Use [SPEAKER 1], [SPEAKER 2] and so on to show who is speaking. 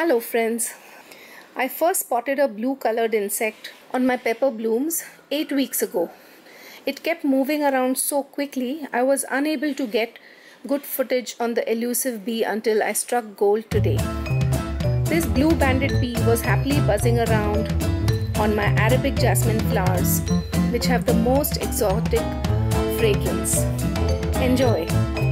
[SPEAKER 1] Hello friends. I first spotted a blue colored insect on my pepper blooms 8 weeks ago. It kept moving around so quickly I was unable to get good footage on the elusive bee until I struck gold today. This blue banded bee was happily buzzing around on my Arabic jasmine flowers which have the most exotic fragrance. Enjoy!